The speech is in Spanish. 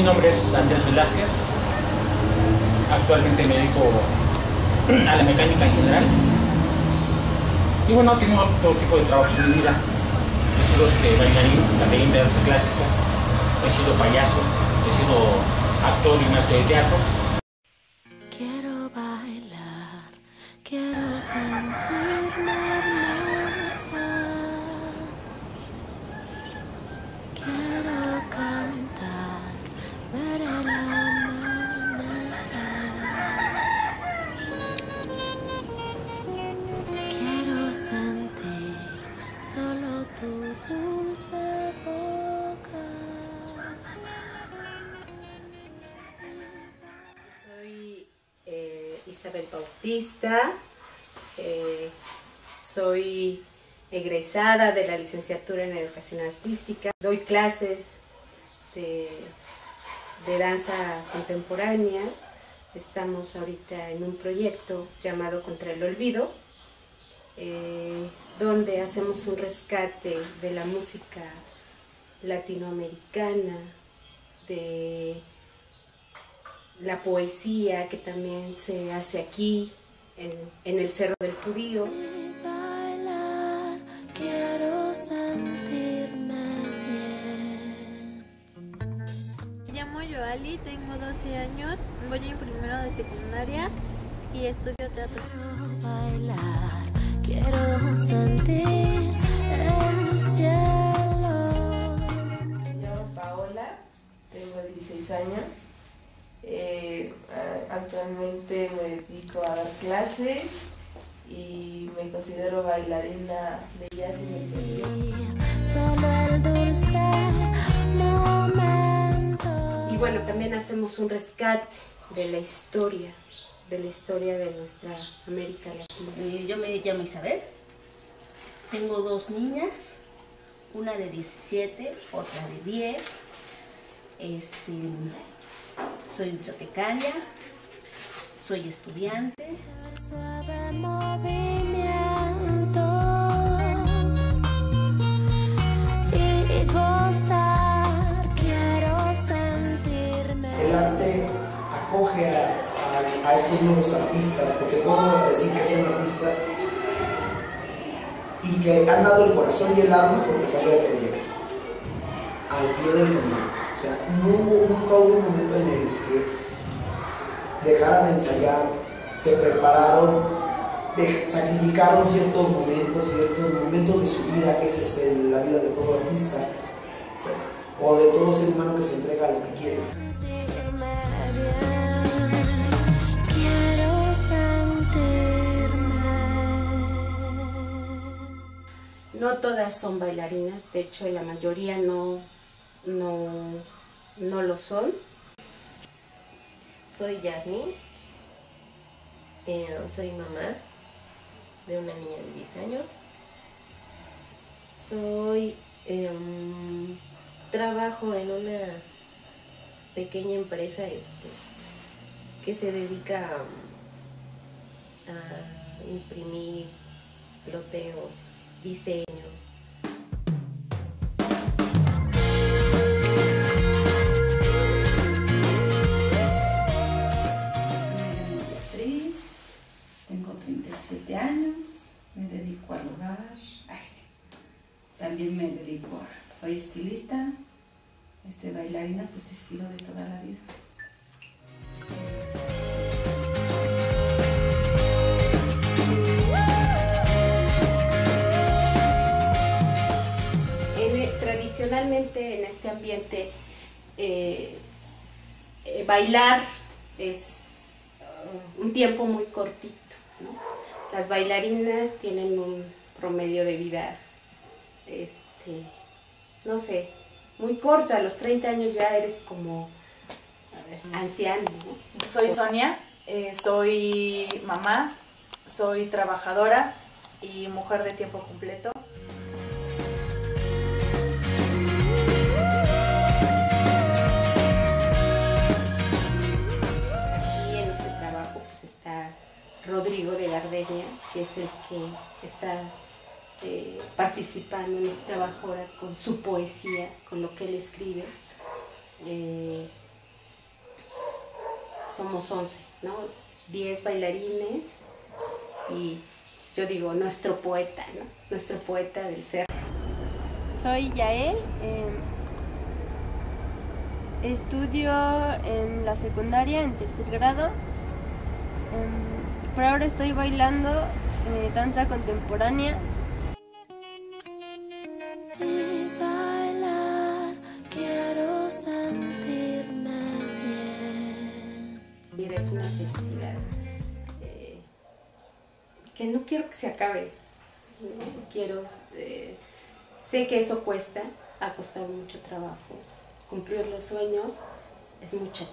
mi nombre es Andrés Velázquez. Actualmente me dedico a la mecánica en general. Y bueno, tengo todo tipo de trabajos en mi vida. He sido este, bailarín, también de danza clásica, he sido payaso, he sido actor y maestro de teatro. Quiero bailar, quiero sentirme Isabel Bautista, eh, soy egresada de la licenciatura en Educación Artística, doy clases de, danza contemporánea, estamos ahorita en un proyecto llamado Contra el Olvido, eh, donde hacemos un rescate de la música latinoamericana, de la poesía que también se hace aquí, en, en el Cerro del Judío. Bailar, quiero sentirme bien. Me llamo Joali, tengo 12 años, voy en primero de secundaria y estudio teatro. Quiero bailar, quiero sentir el cielo. Me llamo Paola, tengo 16 años. Eh, actualmente me dedico a dar clases y me considero bailarina de jazz. Solo el dulce momento. Y bueno, también hacemos un rescate de la historia, de la historia de nuestra América Latina. Eh, Yo me llamo Isabel. Tengo dos niñas, una de 17, otra de 10. Este, soy bibliotecaria, soy estudiante. Suave movimiento y gozar, quiero sentirme. El arte acoge a, a- a estos nuevos artistas, porque puedo decir que son artistas y que han dado el corazón y el alma porque salió el proyecto, al pie del cañón. O sea, no hubo, nunca hubo un momento en el que dejaran de ensayar, se prepararon, de- sacrificaron ciertos momentos, ciertos momentos de su vida, que esa es el- la vida de todo artista, o sea, o de todo ser humano que se entrega a lo que quiere. No todas son bailarinas, de hecho la mayoría no, no, no lo son. Soy Yasmin, eh, soy mamá de una niña de 10 años. Soy, em, trabajo en una pequeña empresa este, que se dedica a, a imprimir loteos, diseño. Soy estilista, este, bailarina, pues he sido de toda la vida. En- tradicionalmente en este ambiente eh, eh, bailar es uh, un tiempo muy cortito. Las bailarinas tienen un promedio de vida, este, no sé, muy corto. A los 30 años ya eres como anciano. ¿no? Soy Sonia, eh, soy mamá, soy trabajadora y mujer de tiempo completo. Aquí en este trabajo pues está Rodrigo de Gardenia, que es el que está eh, participando en este trabajo ahora con su poesía, con lo que él escribe. Eh, somos 11, ¿no? 10 bailarines y yo digo, nuestro poeta, ¿no? Nuestro poeta del ser. Soy Yael, eh, estudio en la secundaria, en tercer grado. Em, por ahora estoy bailando eh, danza contemporánea. Una felicidad eh, que no quiero que se acabe. Quiero, eh, sé que eso cuesta, ha costado mucho trabajo. Cumplir los sueños es mucha.